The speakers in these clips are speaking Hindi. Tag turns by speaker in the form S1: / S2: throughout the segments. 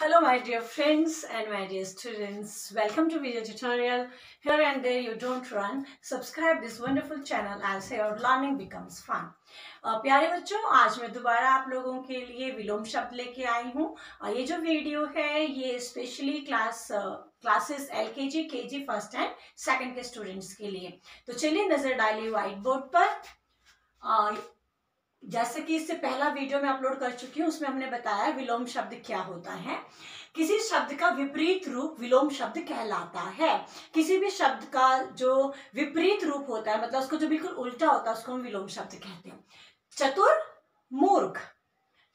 S1: Hello my dear friends and my dear students. Welcome to video tutorial. Here and there you don't run. Subscribe this wonderful channel as your learning becomes fun. Uh, प्यारे बच्चों आज मैं दोबारा आप लोगों के लिए विलोम शब्द लेके आई हूँ और ये जो वीडियो है ये specially class classes L K G K G first and second के स्टूडेंट्स के लिए तो चलिए नज़र डालिए व्हाइट बोर्ड पर uh, जैसे कि इससे पहला वीडियो मैं अपलोड कर चुकी हूँ, उसमें हमने बताया विलोम शब्द क्या होता है। किसी शब्द का विपरीत रूप विलोम शब्द कहलाता है। किसी भी शब्द का जो विपरीत रूप होता है मतलब उसको जो बिल्कुल उल्टा होता है, उसको हम विलोम शब्द कहते हैं। चतुर, मूर्ख।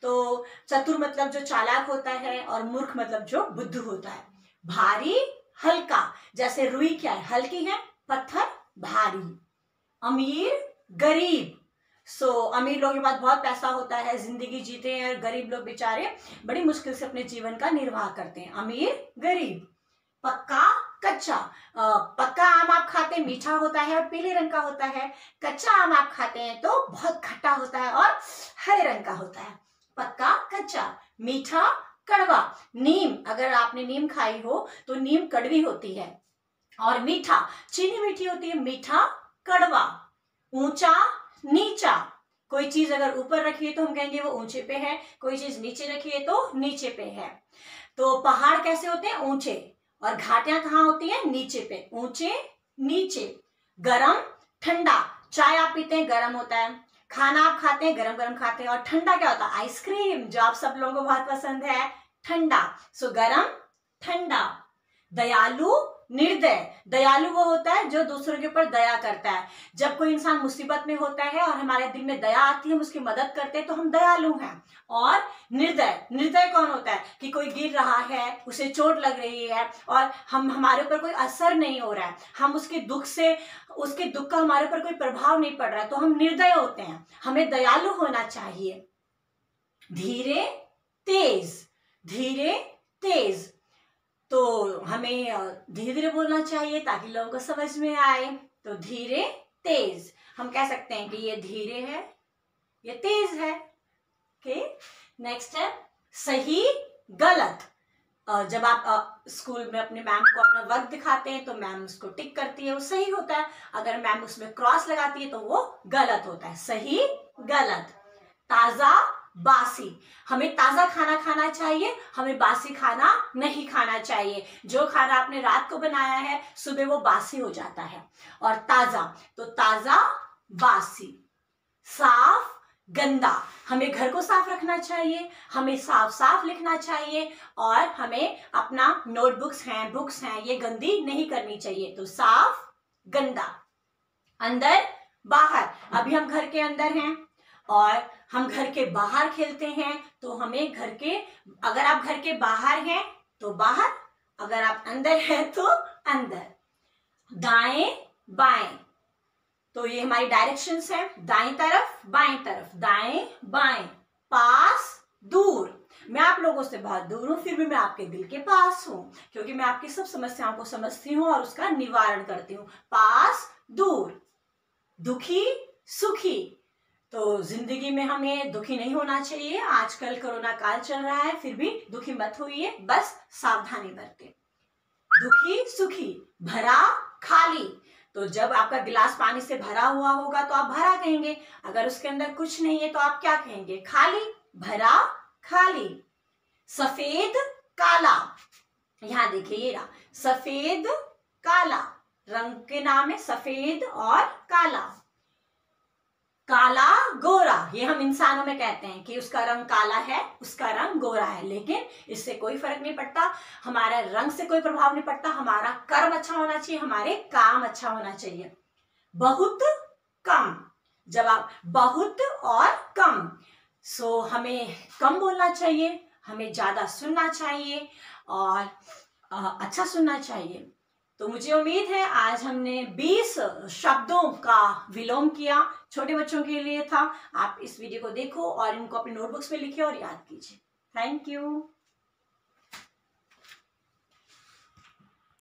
S1: तो चतुर मतलब जो चालाक होता है और मूर्ख मतलब जो बुद्ध होता है। भारी, हल्का। जैसे रुई क्या है? हल्की है, पत्थर, भारी। अमीर, गरीब। सो so, अमीर लोगों के पास बहुत पैसा होता है ज़िंदगी जीते हैं और गरीब लोग बेचारे बड़ी मुश्किल से अपने जीवन का निर्वाह करते हैं। अमीर गरीब पक्का कच्चा। पक्का आम आप खाते हैं मीठा होता है और पीले रंग का होता है। कच्चा आम आप खाते हैं तो बहुत खट्टा होता है और हरे रंग का होता है। पक्का कच्चा मीठा कड़वा। नीम अगर आपने नीम खाई हो तो नीम कड़वी होती है और मीठा चीनी मीठी होती है मीठा कड़वा। ऊँचा नीचा। कोई चीज़ अगर ऊपर रखिए तो हम कहेंगे वो ऊँचे पे है, कोई चीज़ नीचे रखिए तो नीचे पे है। तो पहाड़ कैसे होते हैं? ऊँचे। और घाटियाँ कहाँ होती है? नीचे पे। ऊँचे, नीचे। गरम, ठंडा। चाय आप पीते हैं, गरम होता है। खाना आप खाते हैं, गरम गरम खाते हैं। और ठंडा क्या होता है? आइसक्रीम, जो आप सब लोगों को बहुत पसंद है, ठंडा। सो गरम, ठंडा। दयालु निर्दय, दयालु वो होता है जो दूसरों के ऊपर दया करता है। जब कोई इंसान मुसीबत में होता है और हमारे दिल में दया आती है, हम उसकी मदद करते हैं तो हम दयालु हैं। और निर्दय निर्दय कौन होता है? कि कोई गिर रहा है, उसे चोट लग रही है, और हम, हमारे ऊपर कोई असर नहीं हो रहा है। हम उसके दुख से, उसके दुख का हमारे ऊपर कोई प्रभाव नहीं पड़ रहा है तो हम निर्दय होते हैं। हमें दयालु होना चाहिए। धीरे, तेज धीरे, तेज। हमें धीरे धीरे बोलना चाहिए ताकि लोगों को समझ में आए। तो धीरे, तेज। हम कह सकते हैं कि ये धीरे है, ये तेज है। ओके नेक्स्ट है, सही, गलत। जब आप स्कूल में अपने मैम को अपना वर्क दिखाते हैं तो मैम उसको टिक करती है, वो सही होता है। अगर मैम उसमें क्रॉस लगाती है तो वो गलत होता है। सही, गलत। ताज़ा बासी। हमें ताज़ा खाना खाना चाहिए, हमें बासी खाना नहीं खाना चाहिए। जो खाना आपने रात को बनाया है, सुबह वो बासी हो जाता है। और ताज़ा तो ताज़ा बासी। साफ़, गंदा। हमें घर को साफ़ रखना चाहिए, हमें साफ़ साफ़ लिखना चाहिए, और हमें अपना नोटबुक्स हैं, बुक्स हैं, ये गंदी नहीं करनी चाहिए। तो साफ़, गंदा। अंदर, बाहर। अभी हम घर के अंदर हैं। और हम घर के बाहर खेलते हैं तो हमें घर के, अगर आप घर के बाहर हैं तो बाहर, अगर आप अंदर हैं तो अंदर। दाएँ, बाएँ। तो ये हमारी डायरेक्शंस हैं, दाएँ तरफ़, बाएँ तरफ़। दाएँ, बाएँ। पास, दूर। मैं आप लोगों से बहुत दूर हूँ, फिर भी मैं आपके दिल के पास हूँ, क्योंकि मैं आपकी सब समस्याओं को समझती हूँ और उसका निवारण करती हूँ। पास, दूर। दुखी, सुखी। तो ज़िंदगी में हमें दुखी नहीं होना चाहिए। आजकल कोरोना काल चल रहा है, फिर भी दुखी मत हुई बस सावधानी बरते। दुखी, सुखी, भरा, खाली। तो जब आपका गिलास पानी से भरा हुआ होगा तो आप भरा कहेंगे। अगर उसके अंदर कुछ नहीं है तो आप क्या कहेंगे? खाली, भरा, खाली। सफ़ेद, काला। यहाँ देखिए ये रहा। सफ़ेद, काला। रंग के नाम है सफ़ेद और काला। काला गोरा। ये हम इंसानों में कहते हैं कि उसका रंग काला है, उसका रंग गोरा है। लेकिन इससे कोई फ़र्क नहीं पड़ता, हमारे रंग से कोई प्रभाव नहीं पड़ता, हमारा कर्म अच्छा होना चाहिए, हमारे काम अच्छा होना चाहिए। बहुत कम। आप बहुत और कम। सो हमें कम बोलना चाहिए, हमें ज़्यादा सुनना चाहिए और अच्छा सुनना चाहिए। तो मुझे उम्मीद है आज हमने 20 शब्दों का विलोम किया, छोटे बच्चों के लिए था। आप इस वीडियो को देखो और इनको अपने नोटबुक्स में लिखिए और याद कीजिए। Thank you